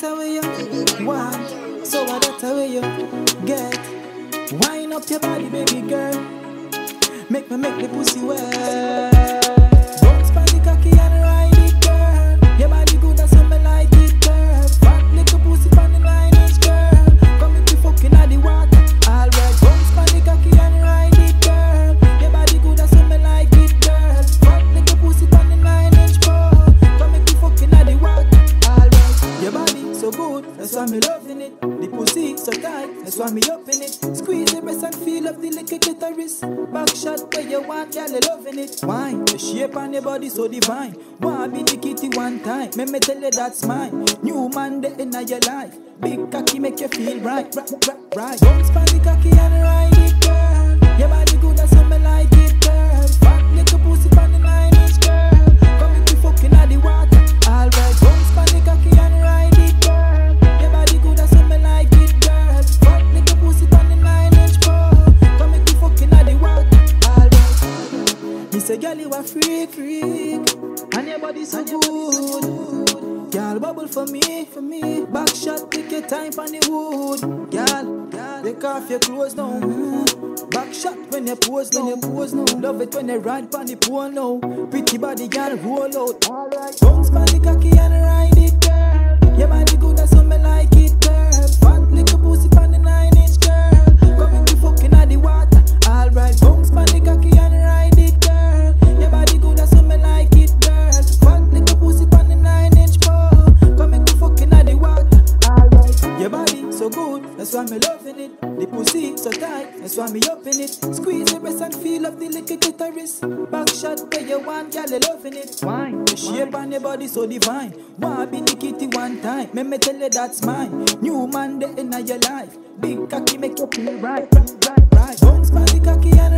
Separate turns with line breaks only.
that way you want, so that way you get. Wind up your body, baby girl. Make me make the pussy wet. That's why me loving it. The pussy so tight, that's why me up in it. Squeeze the breast and feel of the little clitoris. Back shot where you want, girl, you loving it. Wine, the shape on your body so divine. Wanna be the kitty one time, me me tell you that's mine. New man the in your life. Big cocky make you feel right, right, right, right. Bounce pan the cocky and ride it, girl. Say, girl, you a freak, freak, and your body so good. Girl, bubble for me, for me. Back shot, take your time on the wood. Girl, take off your clothes now. Back shot when you pose, when you pose now. Love it when you ride on the pole now. Pretty body, girl, roll out. Bounce on the cocky and ride it, that's why me loving it. The pussy so tight, that's why me up in it. Squeeze the breast and feel of the little clitoris. Back shot where you want, girl, you loving it. Wine, the shape on your body so divine. Wanna be the kitty one time, me me tell you that's mine. New man the in your life. Big cocky make you feel right, right, right, right. Bounce by the cocky and